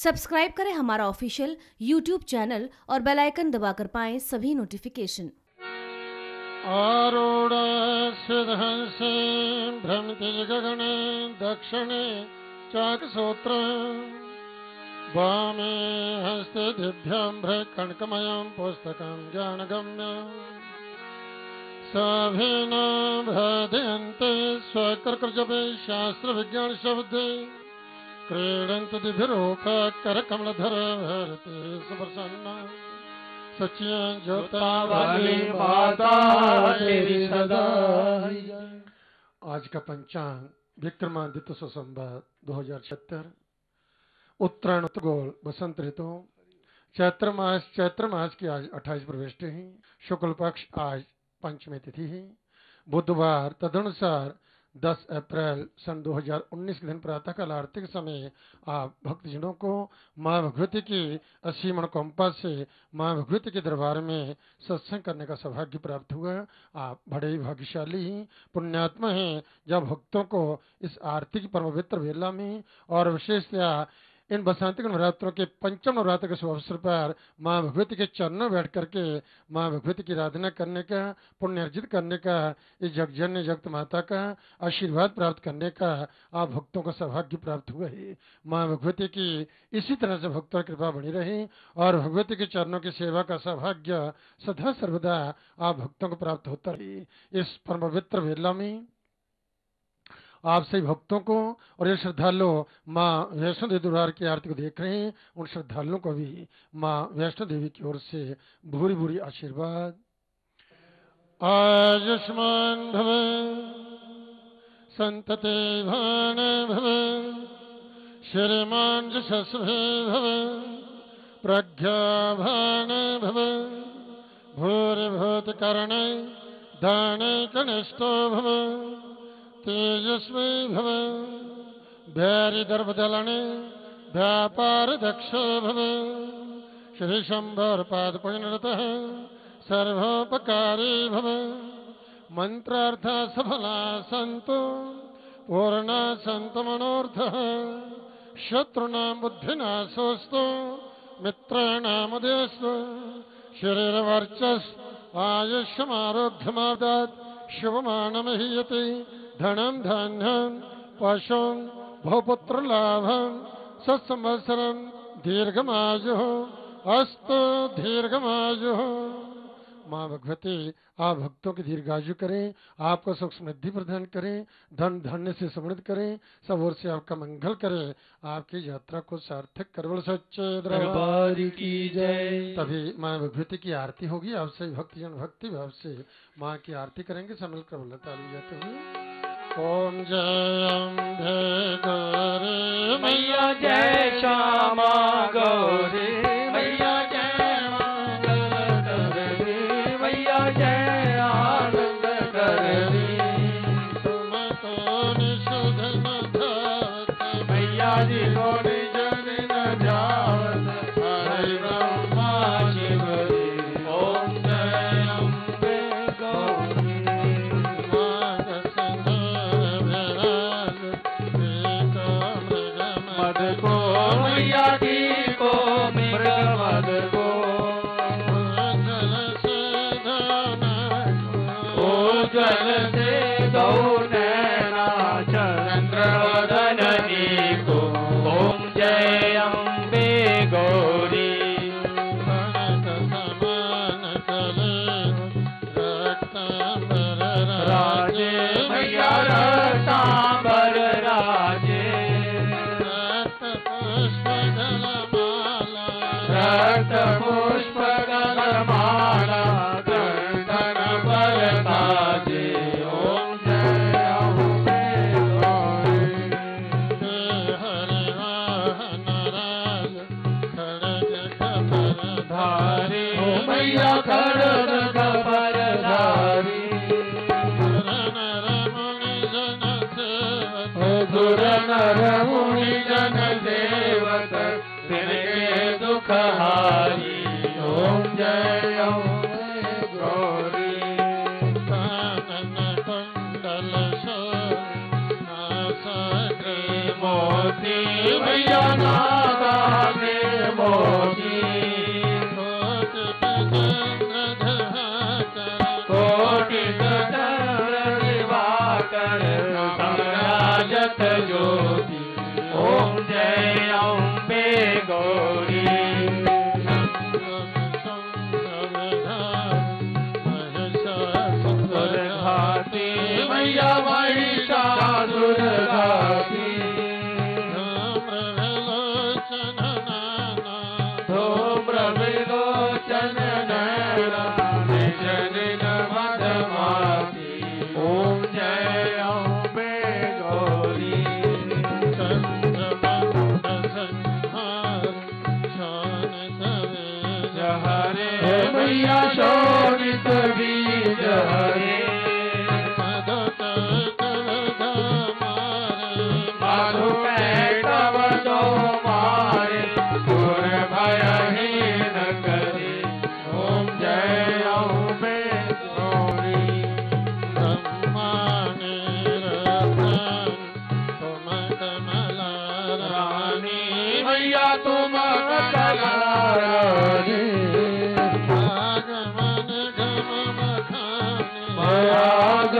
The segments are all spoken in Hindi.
सब्सक्राइब करें हमारा ऑफिशियल यूट्यूब चैनल और बेल आइकन दबाकर पाएँ सभी नोटिफिकेशन। आरूढ भ्रमिति गगने दक्षिणे चाकसूत्र, वामे हस्ते दिभ्याम्भ्र कणकमयं क्रीडन्तु दिभिरूप करकमलधर भरते सुप्रसन्न। सचिया जोता वाली माता तेरी सदा आज का पंचांग विक्रमादित्य सुसंबत दो हज़ार छहत्तर उत्तरायण उत्तगोल बसंत ऋतु। चैत्र मास चैत्र मास की आज अट्ठाईस प्रविष्टि। है शुक्ल पक्ष आज पंचमी तिथि है। बुधवार, तदनुसार 10 अप्रैल सन 2019 के दिन प्रातः काल आर्थिक समय आप भक्तजनों को माँ भगवती की असीमण कंपा से माँ भगवती के दरबार में सत्संग करने का सौभाग्य प्राप्त हुआ। आप बड़े ही भाग्यशाली हैं, पुण्यात्मा हैं। जब भक्तों को इस आर्थिक परमवित्र वेला में और विशेषतया इन बसंतिक नवरात्रों के पंचम नवरात्र के शुभ अवसर पर माँ भगवती के चरणों बैठ करके माँ भगवती की आराधना करने का, पुण्य अर्जित करने का, इस जगजन्य जगत माता का आशीर्वाद प्राप्त करने का आप भक्तों को सौभाग्य प्राप्त हुआ है। माँ भगवती की इसी तरह से भक्तों की कृपा बनी रही और भगवती के चरणों की सेवा का सौभाग्य सदा सर्वदा आप भक्तों को प्राप्त होता रही। इस परम पवित्र वेला में आप सभी भक्तों को और ये श्रद्धालु माँ वैष्णो देवी दरबार की आरती को देख रहे हैं, उन श्रद्धालुओं को भी माँ वैष्णो देवी की ओर से भूरी भूरी आशीर्वाद आयुष्मान भव, संतते भान भव श्रीमान यशस्वे भव प्रज्ञाभान भव, भूरिभूत करण, दान कनिष्ठो भव। तेजस्वी भव भैरिदर्भदलने व्यापार दक्ष भव। श्री शंभर पाद पुण्यरतः सर्वोपकारी भव। मंत्रार्थ सफला संतो, पूर्णा संत मनोर्थः शत्रुणां बुद्धिनाशोऽस्तु मित्राणामुदयस्तु शरीरवर्चस्, आयुष्यमारोग्यमादात्, शुभमानमहीयते। धनं धान्यं पशुं भूपुत्रलाभं सत्संवत्सरं दीर्घमायुः अस्तु दीर्घमायुः। माँ भगवती आप भक्तों की दीर्घायु करें आपको सुख समृद्धि प्रदान करें धन धन्य से समृद्ध करें सब ओर से आपका मंगल करें आपकी यात्रा को सार्थक कर। सच्चे दरबार की जय। तभी माँ भगवती की आरती होगी आपसे भक्तिजन भक्ति भाव से माँ की आरती करेंगे समल कर बोला ताली जाते हुए ओम जय अम्बे गौरी मैया जय श्यामा गौरी धारी। ओ मैया खड़ग खबर धारी। गुर नर मुनि जन देवत तिनके दुख हारी। ओम जय अम्बे गौरी। मोती। भैया नादा जो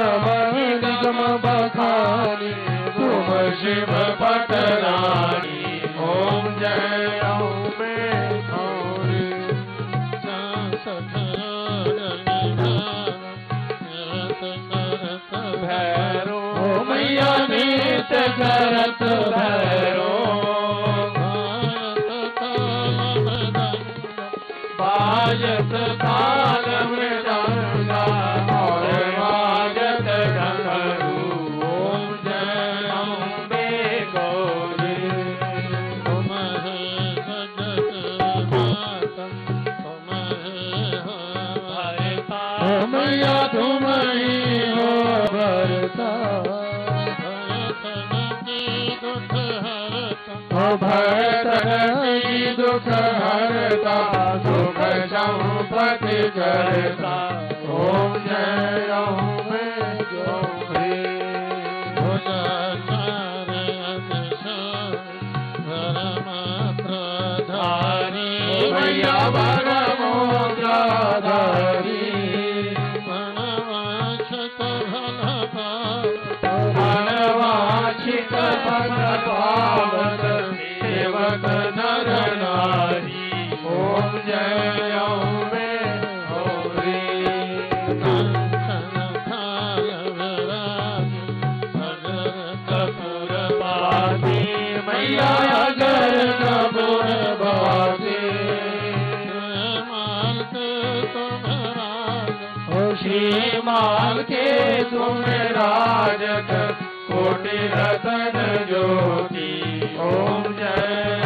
निगम बखानी तुम शिव पटरानी ओम जय करत भैरो। बाजत ताल ओ दुख हरता सुख संपत्ति करता ओम जय धारी मैया भगवोद्राधारी तुम राजत कोटि रतन ज्योति। ओम जय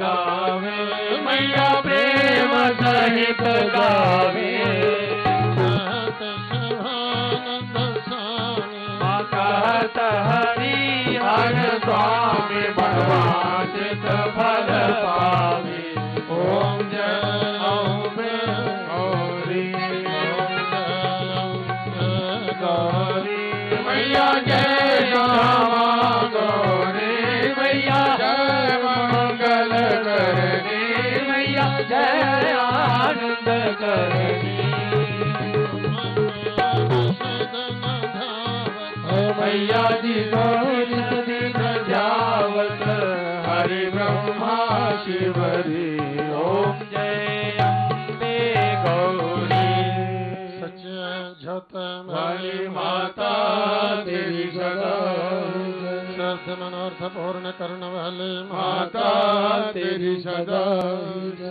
गावे मैया प्रेम सहित गावे। मैया जय गौरी, मैया जय मंगल मैया जय मैया जी, गौरी जावत हरि ब्रह्मा, शिवरी। हरि माता तेरी सदा मनोर्थ पूर्ण कर्ण वाले माता तेरी सदा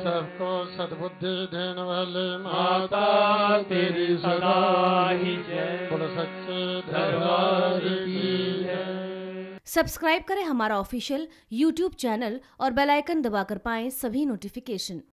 सबको सद्बुद्धि देने वाले माता तेरी सदा ही जय सच्चे दरबार सब्सक्राइब करें हमारा ऑफिशियल यूट्यूब चैनल और बेल आइकन दबाकर पाएँ सभी नोटिफिकेशन